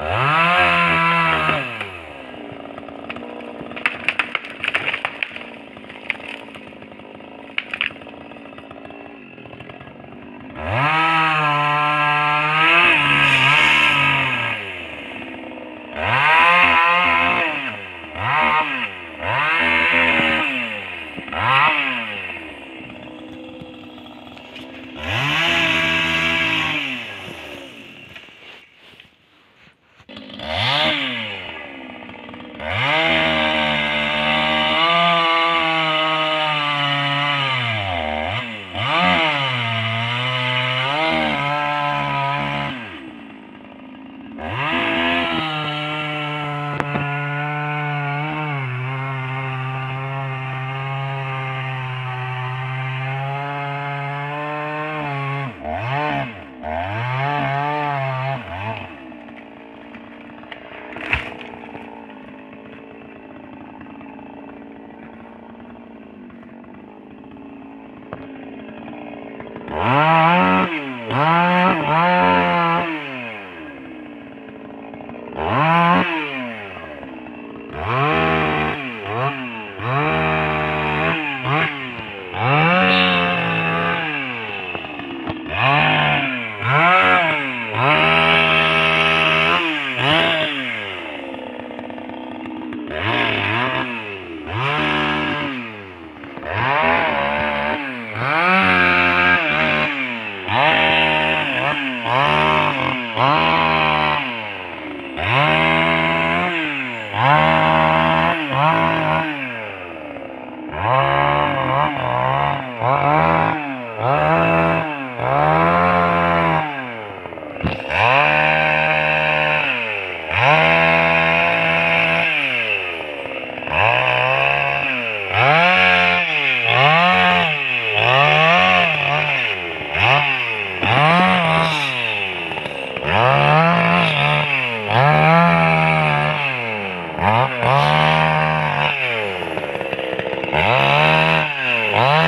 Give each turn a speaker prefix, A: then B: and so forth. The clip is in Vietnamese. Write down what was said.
A: Ah! Ah! 아. 아.